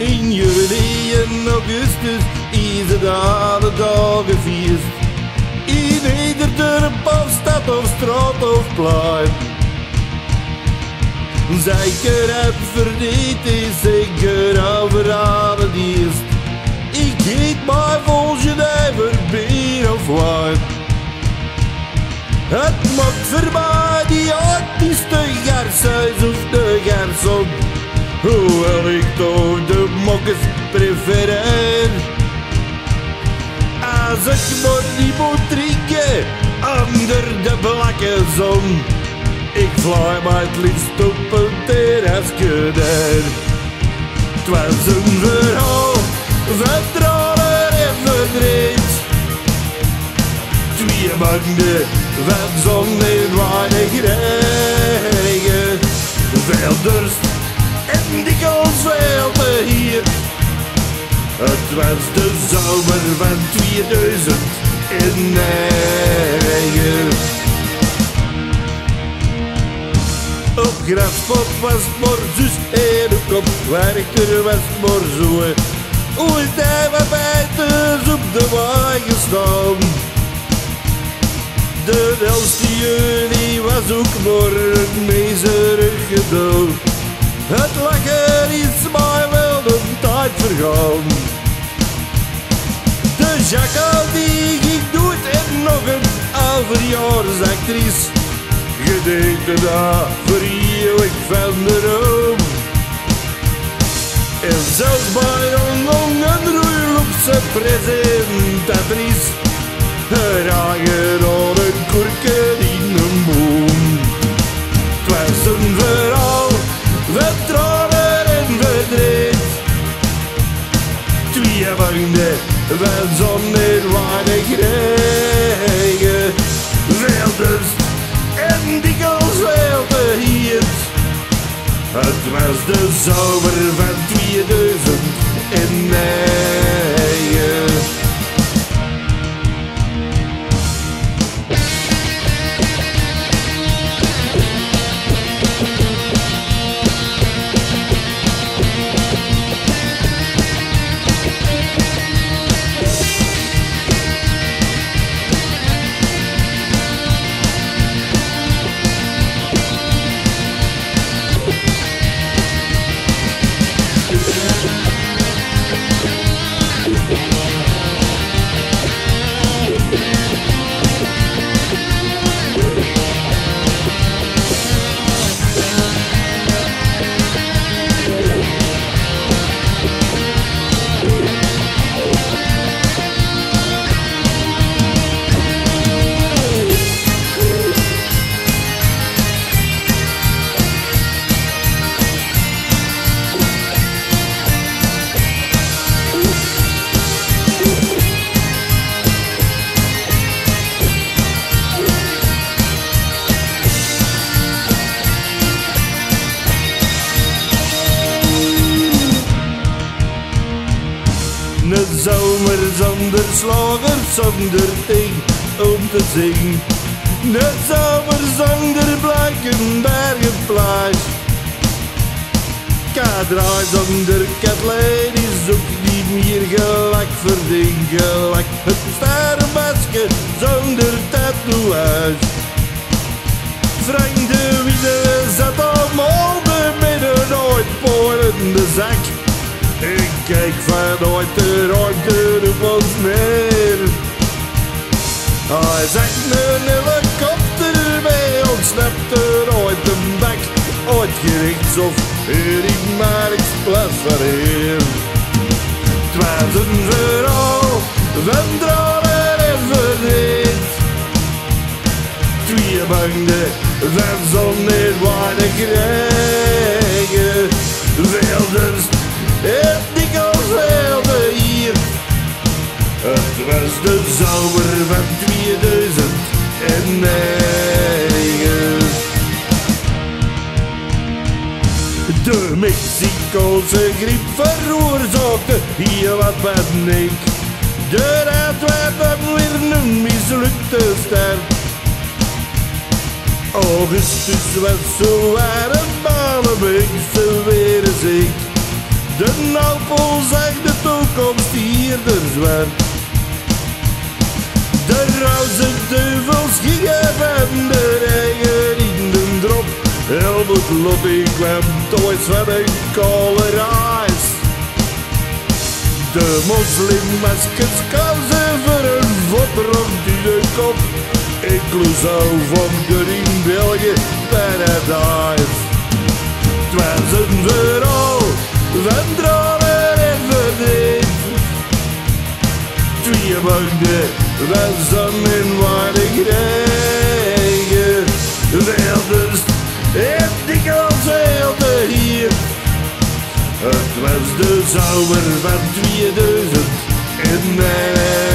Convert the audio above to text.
In juli en augustus is het alle dagen feest. In ieder dorp of stad of straat of plein. Zeker heb verdiend is zeker over alle dienst. Ik eet maar volgens never bier of wijn. Het mag voorbij die artiesten Gershuis of de Gerson. Hoewel ik toch de mokkers prefereer. Als ik maar niet moet drinken onder de blakke zon. Ik vlieg maar het liefst op een terrasje daar. Het was een verhaal van tranen en verdriet. Twee maanden van zon en Het was de zomer van 2009. Op Graspop was het maar zus en op Werchter was het maar zo. Ooit hebben we bijters op de wagen staan. De 11 juni was ook maar een miserig gedoe. Het lachen is mij wel de tijd vergaan. De die ik doet en nog een overjaarsactrice. Gedenkt daar voor eeuwig van de room. En zelfs bij een longen roeiloopse presentatrice. Ragen al een kurken in een boom. Het was een verhaal van tranen en verdriet. Twee maanden van zon en weinig regen. Veel dorst en dikwijls veel te. Het was de zomer van 2009. Een zomer zonder slager, zonder ding om te zingen. Een zomer zonder plage. Kadraai zonder Kathleen is ook niet meer gelijk verdien gelijk. Het sterrenmasker zonder tatoeage. Vreemde kijk vanuit de ruimte op ons neer. Hij zegt een helikopter bij ontsnapt er ooit een bek. Ooit gerechtshof, hier ik maar expres verheer. Het was een verhaal van tranen en verdriet. Twee maanden van zon en weinig de zomer van 2009. De Mexicaanse griep veroorzaakte hier wat paniek. De Antwerpen weer een mislukte start. Augustus was zo warm, maar een beetje weer ziek. De Alpen zwaar. De roze duivels gingen van de regen in de drop. Helmut Lottie kwam thuis van een koude reis. De moslimmaskers kozen voor een votrond in de kop. Zou van de in België paradise. Het was een verhaal van dromen en verdriet. Twee maanden was dan in waardig regen. Welders en dikwijls heel de hier. Het was de zomer van 2009.